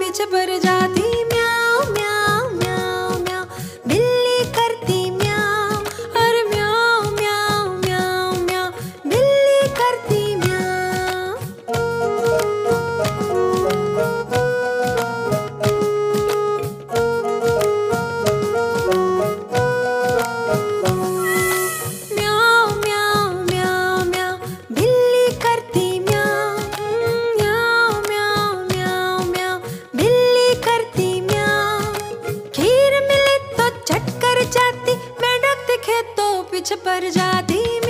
पीछे भर जाती पीछे पर जाती